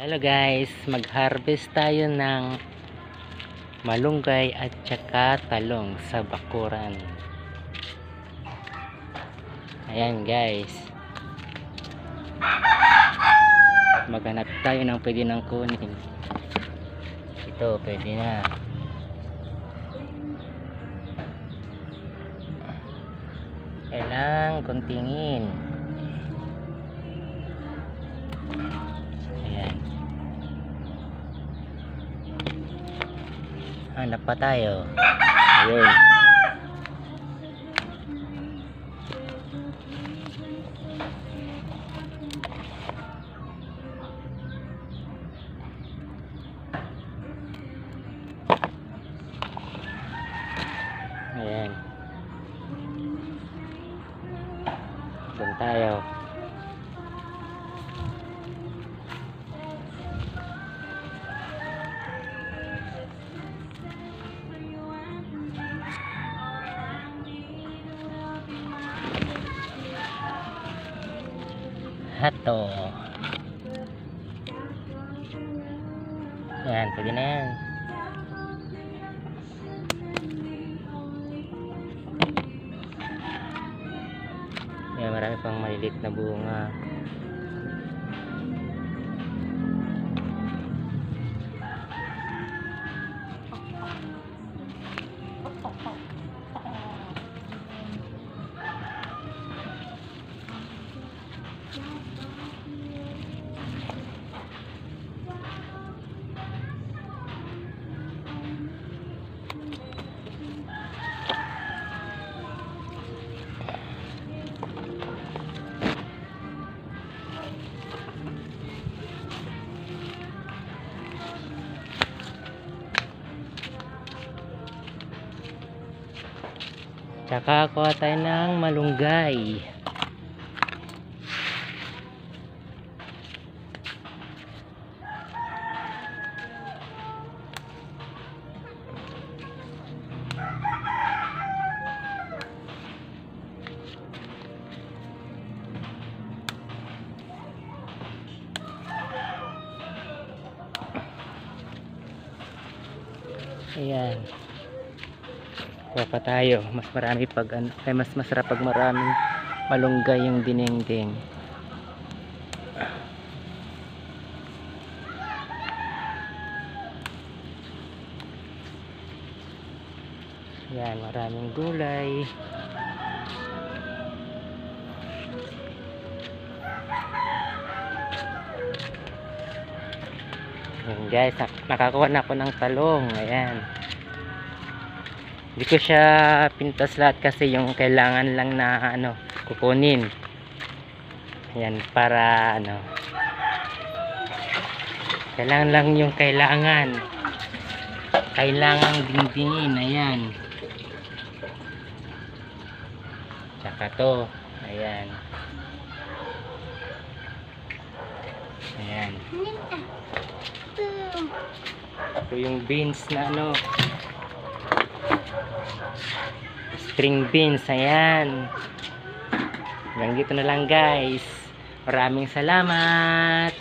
Hello guys, mag-harvest tayo ng malunggay at saka talong sa bakuran. Ayan guys. Maghanap tayo ng pwede nang kunin. Ito, pwede na. Kailang kuntingin. Ayan. Hanap pa tayo. Ayun. Ayan. Doon tayo. Hato. Ayan, pwede na yan. Ayan, marami pang maliliit na bunga. Tsaka kuha tayo ng malunggay. Ayan. Kuha pa tayo. Mas marami pag ay mas masarap pag maraming malunggay yung dinengdeng. Yan, maraming gulay. Yan guys, nak- nakakuha na ako ng talong. Ayan. Hindi ko siya pintas lahat kasi yung kailangan lang na ano, kukunin. Ayan, para ano. Kailangan lang yung kailangan. Kailangan dingdingin. Ayan. Tsaka to. Ayan. Ayan. Ito yung beans na ano. String beans. Ayan. Hanggang dito na lang guys. Maraming salamat.